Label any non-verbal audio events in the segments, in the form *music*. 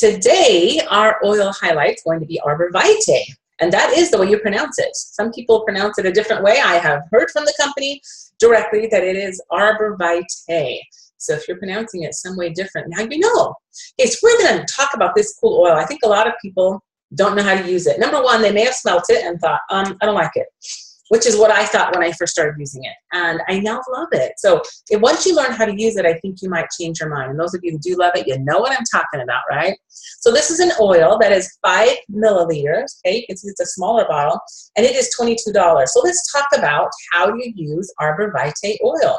Today, our oil highlight is going to be Arbor Vitae. And that is the way you pronounce it. Some people pronounce it a different way. I have heard from the company directly that it is Arbor Vitae. So if you're pronouncing it some way different, now you know. Okay, so we're going to talk about this cool oil. I think a lot of people don't know how to use it. Number one, they may have smelt it and thought, um, I don't like it which is what I thought when I first started using it. And I now love it. So once you learn how to use it, I think you might change your mind. And those of you who do love it, you know what I'm talking about, right? So this is an oil that is five milliliters. Okay, you can see it's a smaller bottle, and it is $22. So let's talk about how you use Arbor Vitae oil.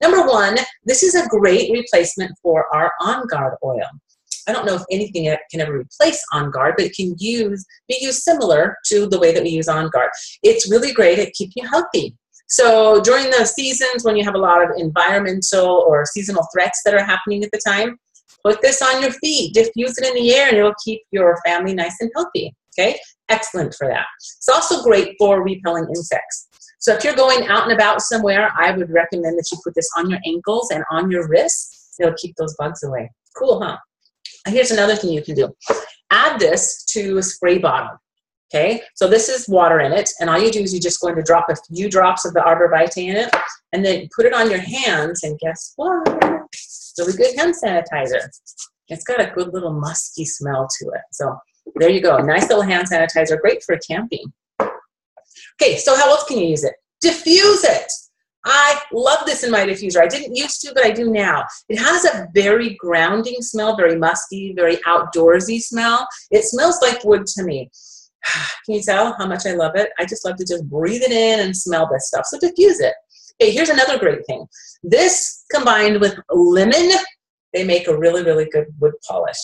Number one, this is a great replacement for our On Guard oil. I don't know if anything can ever replace On Guard, but it can use be used similar to the way that we use On Guard. It's really great at keeping you healthy. So during the seasons when you have a lot of environmental or seasonal threats that are happening at the time, put this on your feet, diffuse it in the air, and it'll keep your family nice and healthy. Okay, excellent for that. It's also great for repelling insects. So if you're going out and about somewhere, I would recommend that you put this on your ankles and on your wrists. It'll keep those bugs away. Cool, huh? Here's another thing you can do. Add this to a spray bottle. Okay, so this is water in it, and all you do is you're just going to drop a few drops of the Arbor Vitae in it, and then put it on your hands, and guess what? Really good hand sanitizer. It's got a good little musky smell to it. So there you go. Nice little hand sanitizer, great for camping. Okay, so how else can you use it? Diffuse it. I love this in my diffuser. I didn't used to, but I do now. It has a very grounding smell, very musky, very outdoorsy smell. It smells like wood to me. *sighs* Can you tell how much I love it? I just love to just breathe it in and smell this stuff. So diffuse it. Okay, here's another great thing. This combined with lemon, they make a really, really good wood polish.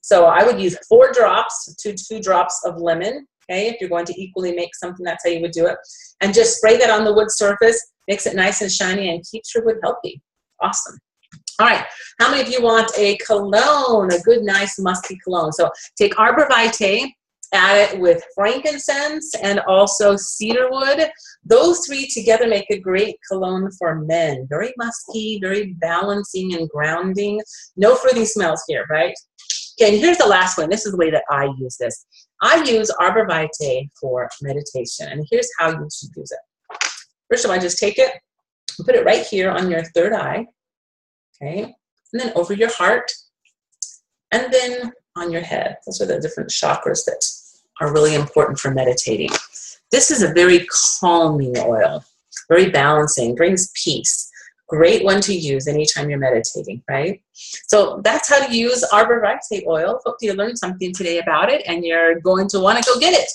So I would use four drops to two drops of lemon. Okay, if you're going to equally make something, that's how you would do it. And just spray that on the wood surface makes it nice and shiny and keeps your wood healthy. Awesome. All right, how many of you want a cologne, a good, nice, musky cologne? So take Arbor Vitae, add it with frankincense and also cedarwood. Those three together make a great cologne for men. Very musky, very balancing and grounding. No fruity smells here, right? Okay, and here's the last one. This is the way that I use this. I use Arbor Vitae for meditation, and here's how you should use it. First of all, just take it put it right here on your third eye, okay? And then over your heart, and then on your head. Those are the different chakras that are really important for meditating. This is a very calming oil, very balancing, brings peace. Great one to use anytime you're meditating, right? So that's how to use Arbor Vitae oil. Hope you learned something today about it and you're going to want to go get it.